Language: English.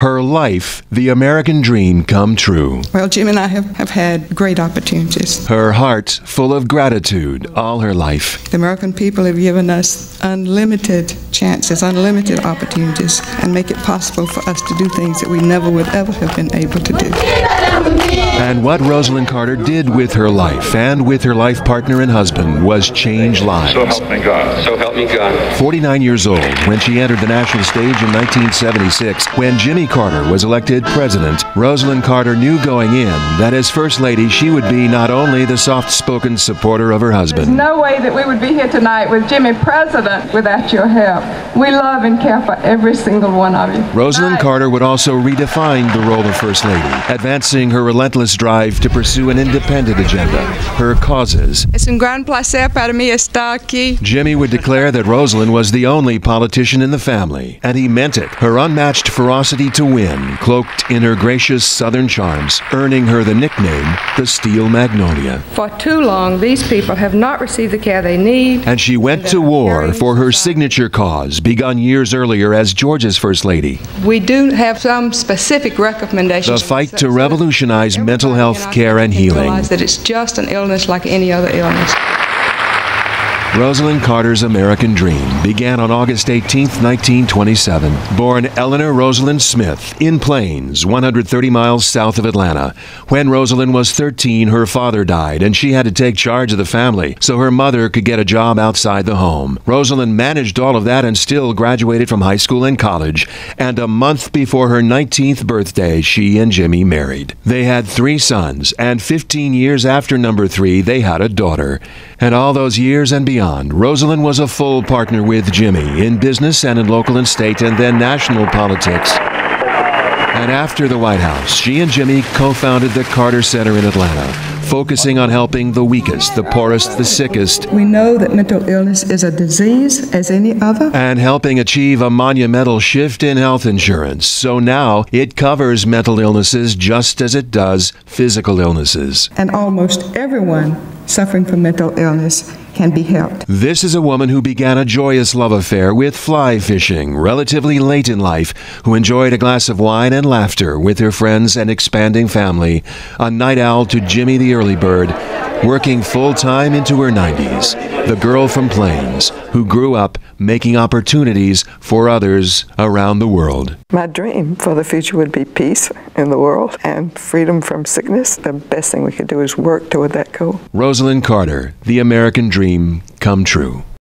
Her life, the American dream come true. Well, Jim and I have, have had great opportunities. Her heart full of gratitude all her life. The American people have given us unlimited chances, unlimited opportunities, and make it possible for us to do things that we never would ever have been able to do. And what Rosalynn Carter did with her life and with her life partner and husband was change lives. So help me God. So help me God. 49 years old when she entered the national stage in 1976, when Jimmy Carter was elected president, Rosalynn Carter knew going in that as First Lady she would be not only the soft spoken supporter of her husband. No way that we would be here tonight with Jimmy president without your help. We love and care for every single one of you. Rosalynn Carter would also redefine the role of First Lady, advancing her relentless drive to pursue an independent agenda, her causes. Es un gran placer para mí estar aquí. Jimmy would declare that Rosalynn was the only politician in the family, and he meant it. Her unmatched ferocity to win cloaked in her gracious southern charms, earning her the nickname the Steel Magnolia. For too long, these people have not received the care they need. And she went to war for her signature cause, begun years earlier as Georgia's First Lady. We do have some specific recommendations. The fight to revolutionize mental health care and healing. That it's just an illness like any other illness. Rosalynn Carter's American Dream began on August 18, 1927. Born Eleanor Rosalynn Smith in Plains, 130 miles south of Atlanta. When Rosalynn was 13, her father died and she had to take charge of the family so her mother could get a job outside the home. Rosalynn managed all of that and still graduated from high school and college. And a month before her 19th birthday, she and Jimmy married. They had three sons, and 15 years after number three, they had a daughter. And all those years and beyond, Rosalynn was a full partner with Jimmy in business and in local and state and then national politics. And after the White House, she and Jimmy co founded the Carter Center in Atlanta, focusing on helping the weakest, the poorest, the sickest, We know that mental illness is a disease as any other. and helping achieve a monumental shift in health insurance. So now it covers mental illnesses just as it does physical illnesses. and almost everyone suffering from mental illness can be helped. This is a woman who began a joyous love affair with fly fishing relatively late in life, who enjoyed a glass of wine and laughter with her friends and expanding family, a night owl to Jimmy the early bird, working full time into her 90s. The girl from Plains who grew up making opportunities for others around the world. My dream for the future would be peace in the world and freedom from sickness. The best thing we could do is work toward that goal. Rosalynn Carter, the American dream come true.